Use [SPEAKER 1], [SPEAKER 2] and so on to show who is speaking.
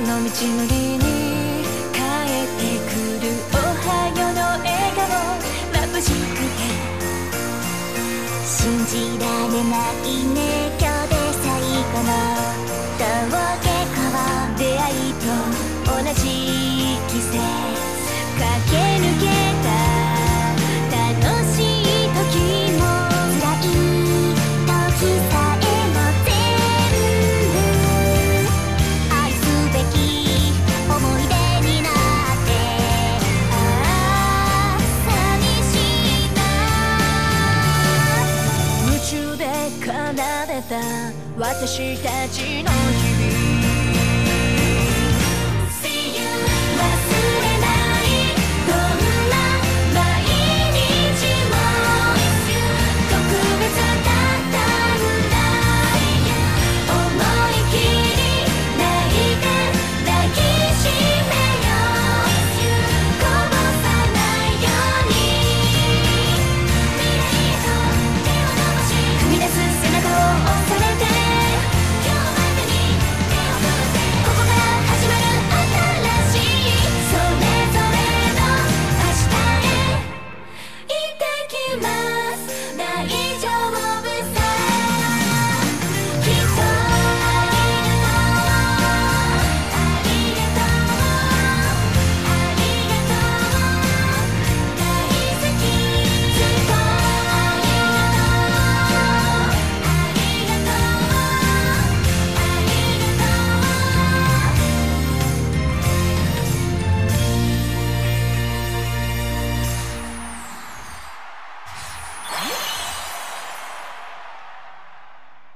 [SPEAKER 1] の道のりに帰ってくるおはようの笑顔眩しくて
[SPEAKER 2] 信じられないね今日で最後の登下校
[SPEAKER 1] 出会いと同じ季節駆け抜け
[SPEAKER 2] な
[SPEAKER 1] 夢中で奏でた私たちの你们